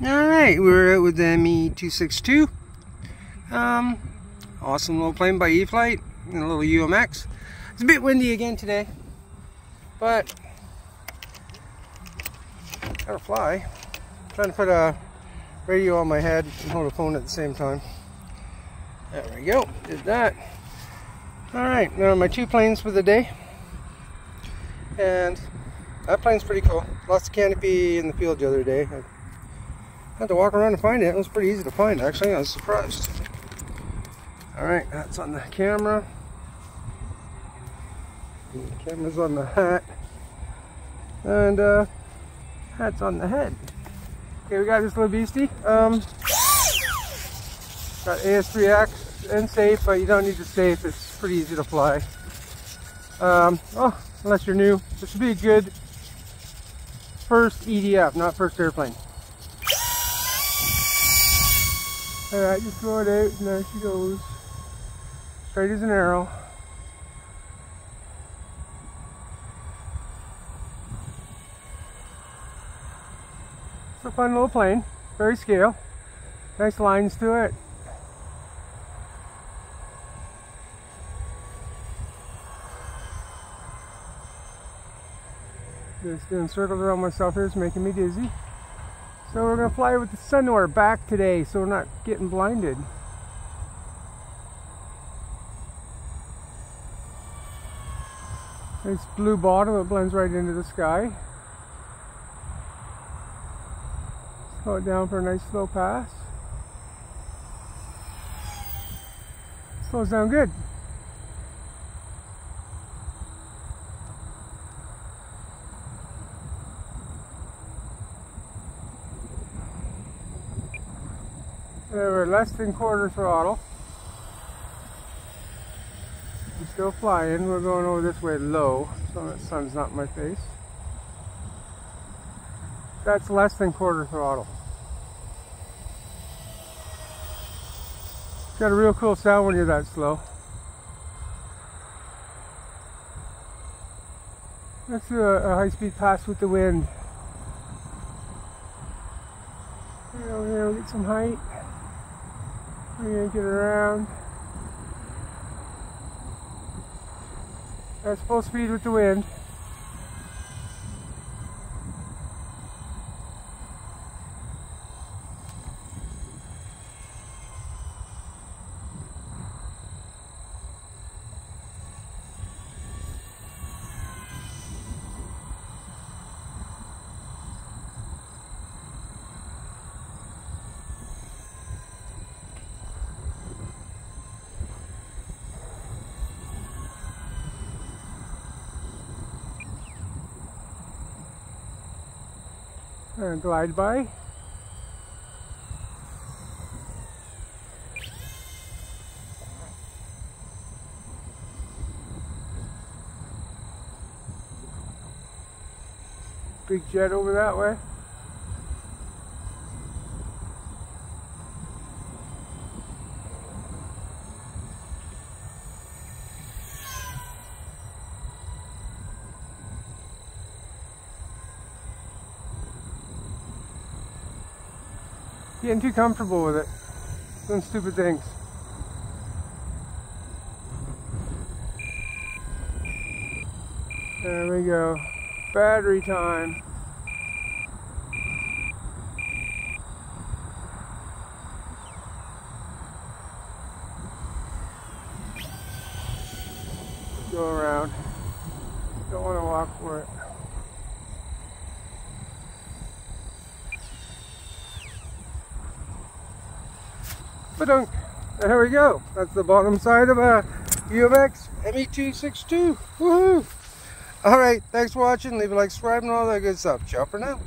Alright, we're out with the ME262. Um, awesome little plane by E-flite and a little UMX. It's a bit windy again today, but gotta fly. I'm trying to put a radio on my head and hold a phone at the same time. There we go, did that. Alright, now my two planes for the day. And that plane's pretty cool. Lots of canopy in the field the other day. Had to walk around and find it. It was pretty easy to find, actually. I was surprised. All right, that's on the camera. The camera's on the hat. And uh, hat's on the head. Okay, we got this little beastie. Um, got AS3X and safe, but you don't need the safe. It's pretty easy to fly. Um, oh, unless you're new. This would be a good first EDF, not first airplane. Alright, just throw it out and there she goes. Straight as an arrow. It's a fun little plane. Very scale. Nice lines to it. Just doing circles around myself here is making me dizzy. So we're going to fly with the sun to our back today so we're not getting blinded. Nice blue bottom, it blends right into the sky. Slow it down for a nice slow pass. Slows down good. We're less than quarter throttle. I'm still flying. We're going over this way low, so the sun's not in my face. That's less than quarter throttle. got a real cool sound when you're that slow. Let's do a, a high-speed pass with the wind. You know, you get some height. We're gonna get around. That's full speed with the wind. And glide by. Big jet over that way. Getting too comfortable with it. Doing stupid things. There we go. Battery time. Go around. Don't want to walk for it. Ba-dunk. There we go. That's the bottom side of a UMX ME262. Woohoo! Alright, thanks for watching. Leave a like, subscribe, and all that good stuff. Ciao for now.